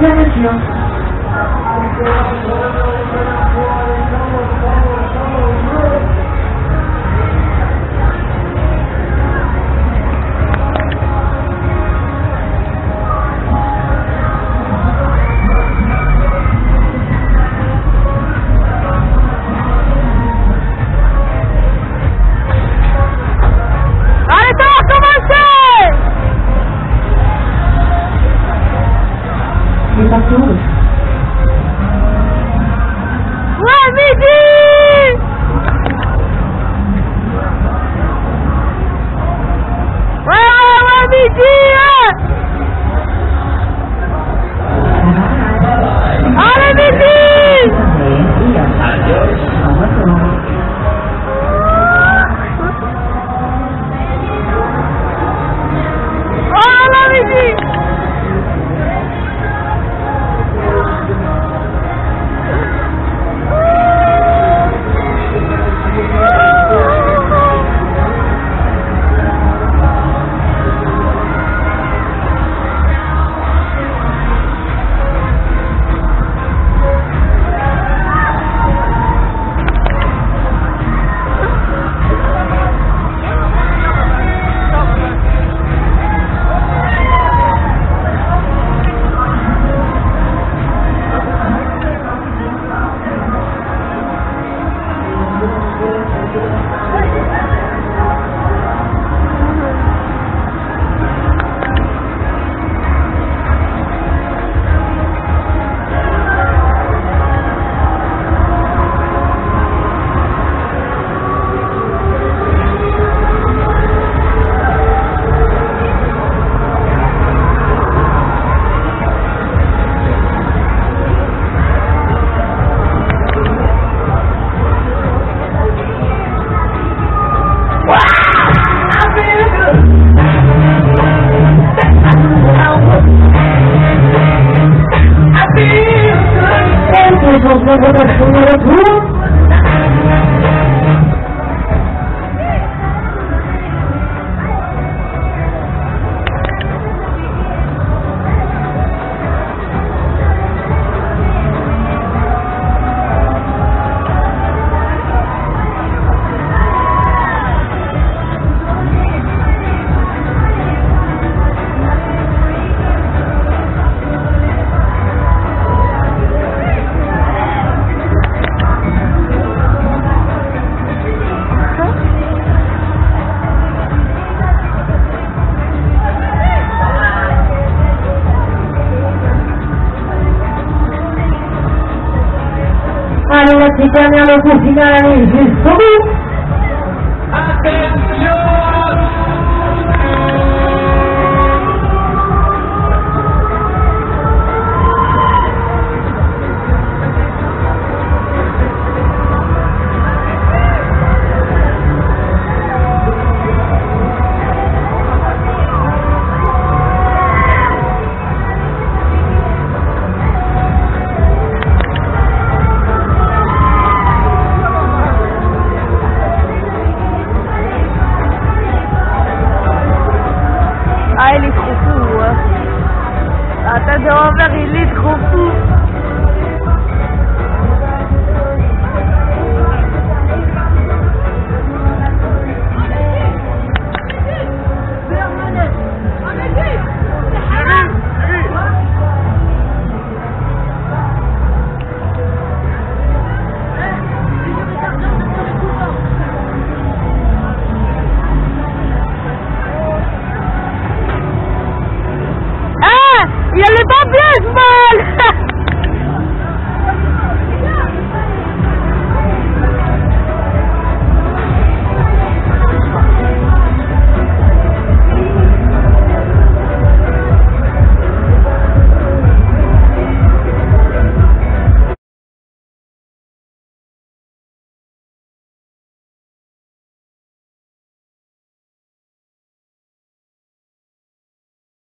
Thank you. October dare la cittadina lo cucinare il suo